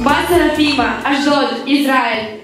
Бас Серафима, Аждот, Израиль.